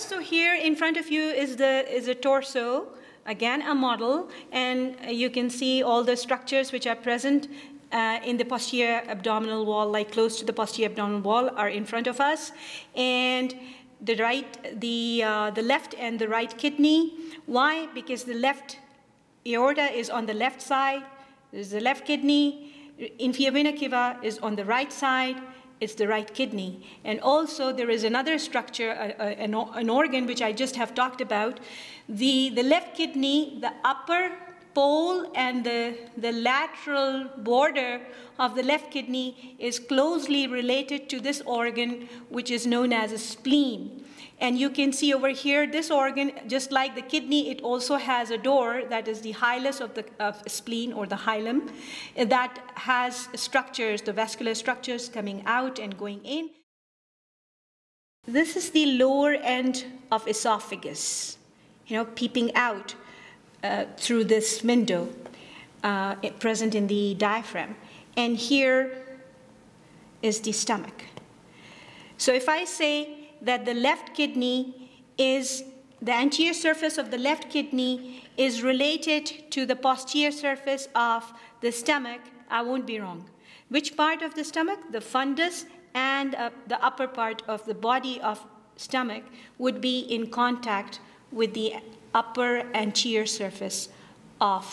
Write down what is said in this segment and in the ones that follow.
so here in front of you is the is a torso, again a model, and you can see all the structures which are present uh, in the posterior abdominal wall, like close to the posterior abdominal wall, are in front of us, and the right, the uh, the left and the right kidney. Why? Because the left aorta is on the left side. There's the left kidney. Inferior vena cava is on the right side it's the right kidney. And also there is another structure, an, an, organ which I just have talked about. The, the left kidney, the upper pole and the, the lateral border of the left kidney is closely related to this organ which is known as a spleen. And you can see over here, this organ, just like the kidney, it also has a door that is the hilus of the of spleen or the hilum eh, that has structures, the vascular structures coming out and going in. This is the lower end of esophagus, you know, peeping out uh, through this window uh, present in the diaphragm. And here is the stomach. So if I say that the left kidney is, the anterior surface of the left kidney is related to the posterior surface of the stomach, I won't be wrong. Which part of the stomach? The fundus and uh, the upper part of the body of stomach would be in contact with the upper anterior surface of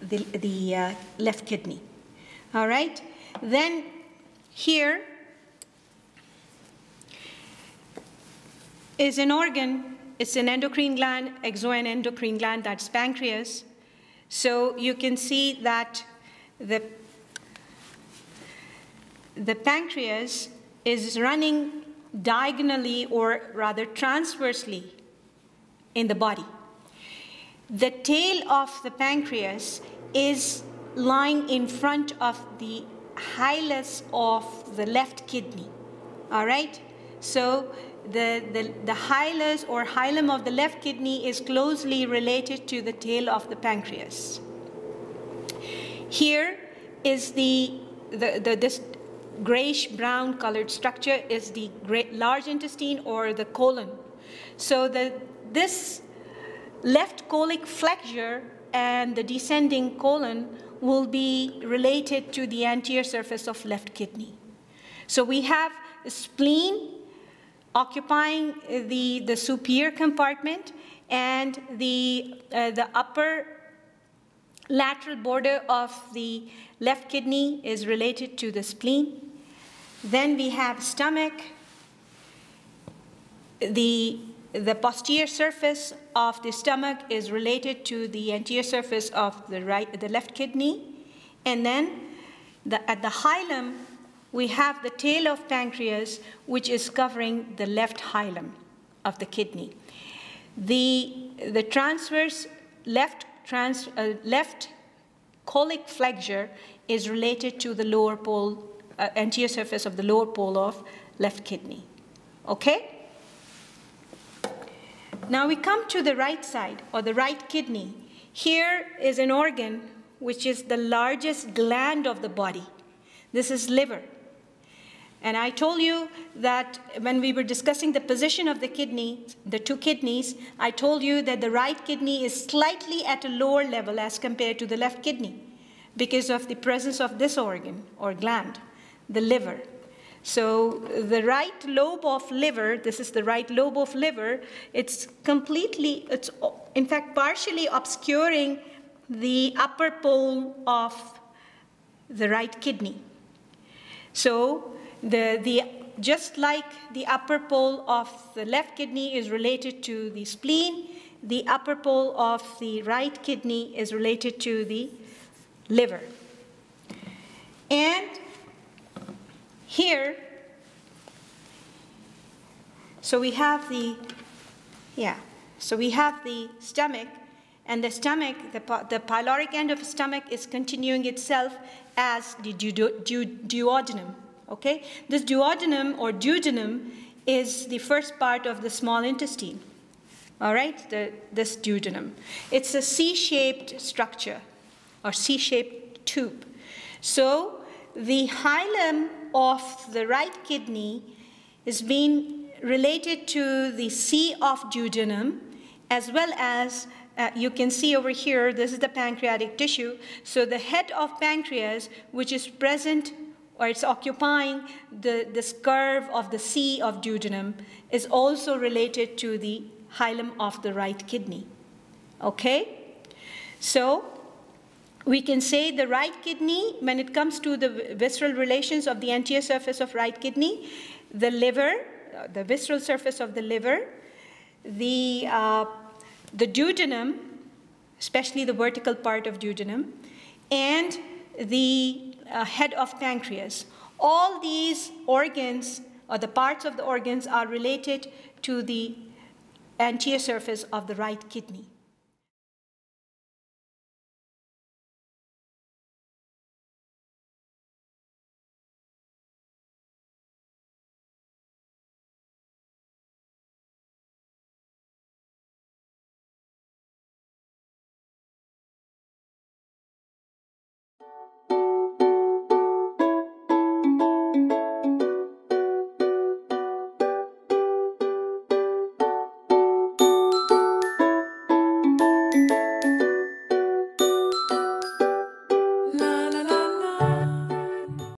the, the uh, left kidney. All right? Then here, is an organ. It's an endocrine gland, exoendocrine gland, that's pancreas. So you can see that the, the pancreas is running diagonally or rather transversely in the body. The tail of the pancreas is lying in front of the hilus of the left kidney. All right? So the, the, the hilus or hilum of the left kidney is closely related to the tail of the pancreas. Here is the, the, the this grayish brown colored structure is the great, large intestine or the colon. So the, this left colic flexure and the descending colon will be related to the anterior surface of left kidney. So we have spleen occupying the, the superior compartment and the, uh, the upper lateral border of the left kidney is related to the spleen. Then we have stomach. The, the posterior surface of the stomach is related to the anterior surface of the, right, the left kidney. And then the, at the hilum, we have the tail of pancreas, which is covering the left hilum of the kidney. The, the transverse left, trans, uh, left colic flexure is related to the lower pole, uh, anterior surface of the lower pole of left kidney. Okay? Now we come to the right side, or the right kidney. Here is an organ which is the largest gland of the body. This is liver. And I told you that when we were discussing the position of the kidney, the two kidneys, I told you that the right kidney is slightly at a lower level as compared to the left kidney because of the presence of this organ or gland, the liver. So the right lobe of liver, this is the right lobe of liver, it's completely, it's in fact partially obscuring the upper pole of the right kidney. So the, the, just like the upper pole of the left kidney is related to the spleen, the upper pole of the right kidney is related to the liver. And here, so we have the, yeah, so we have the stomach, and the stomach, the, the pyloric end of the stomach is continuing itself as the duodenum. Okay? This duodenum or duodenum is the first part of the small intestine. All right? The, this duodenum. It's a C-shaped structure or C-shaped tube. So the hilum of the right kidney is being related to the C of duodenum, as well as uh, you can see over here, this is the pancreatic tissue. So the head of pancreas, which is present or it's occupying the, this curve of the C of duodenum, is also related to the hilum of the right kidney. Okay? So we can say the right kidney, when it comes to the visceral relations of the anterior surface of right kidney, the liver, uh, the visceral surface of the liver, the, uh, the duodenum, especially the vertical part of duodenum, and the uh, head of pancreas. All these organs, or the parts of the organs, are related to the anterior surface of the right kidney. Thank you.